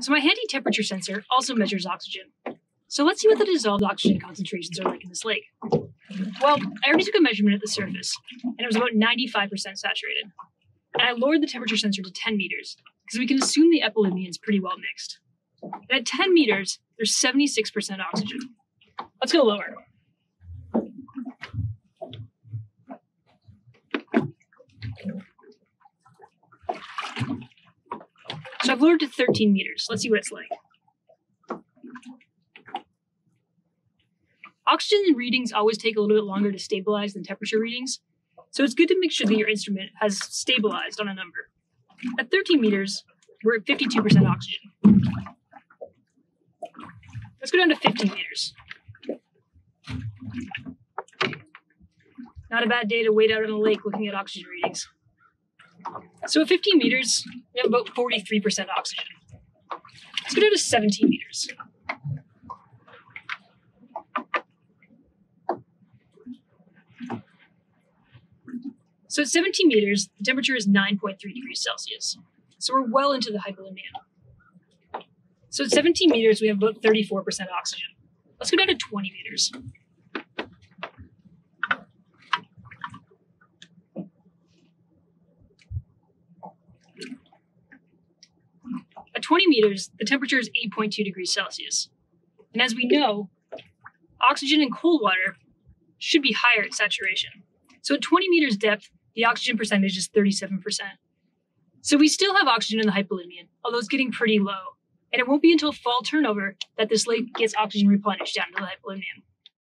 So my handy temperature sensor also measures oxygen. So let's see what the dissolved oxygen concentrations are like in this lake. Well, I already took a measurement at the surface, and it was about 95% saturated. And I lowered the temperature sensor to 10 meters, because we can assume the epilimnion is pretty well mixed. And at 10 meters, there's 76% oxygen. Let's go lower. So I've lowered to 13 meters. Let's see what it's like. Oxygen readings always take a little bit longer to stabilize than temperature readings, so it's good to make sure that your instrument has stabilized on a number. At 13 meters, we're at 52% oxygen. Let's go down to 15 meters. Not a bad day to wait out on a lake looking at oxygen readings. So at 15 meters, we have about 43% oxygen. Let's go down to 17 meters. So at 17 meters, the temperature is 9.3 degrees Celsius. So we're well into the hypolimnion. So at 17 meters, we have about 34% oxygen. Let's go down to 20 meters. 20 meters, the temperature is 8.2 degrees Celsius. And as we know, oxygen in cold water should be higher at saturation. So at 20 meters depth, the oxygen percentage is 37%. So we still have oxygen in the hypolimnion, although it's getting pretty low. And it won't be until fall turnover that this lake gets oxygen replenished down to the hypolimnion.